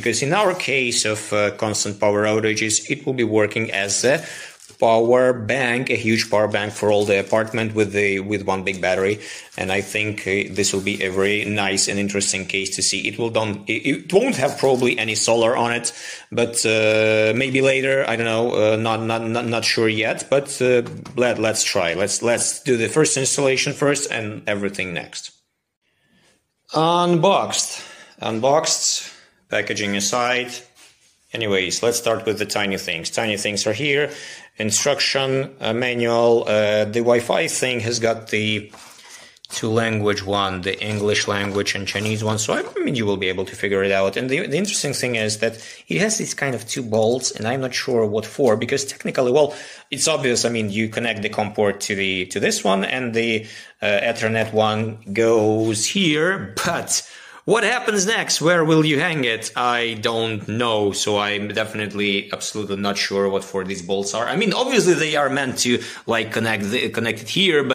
because in our case of uh, constant power outages, it will be working as a power bank, a huge power bank for all the apartment with the with one big battery. And I think uh, this will be a very nice and interesting case to see. It will don't it, won't have probably any solar on it, but uh, maybe later. I don't know. Uh, not, not not not sure yet. But uh, let let's try. Let's let's do the first installation first and everything next. Unboxed, unboxed. Packaging aside. Anyways, let's start with the tiny things. Tiny things are here instruction uh, manual. Uh, the Wi-Fi thing has got the two language one, the English language and Chinese one. So I mean, you will be able to figure it out. And the, the interesting thing is that it has these kind of two bolts, and I'm not sure what for because technically, well, it's obvious. I mean, you connect the COM port to the to this one, and the uh, Ethernet one goes here, but what happens next? Where will you hang it? I don't know. So I'm definitely absolutely not sure what for these bolts are. I mean, obviously they are meant to like connect connect it here, but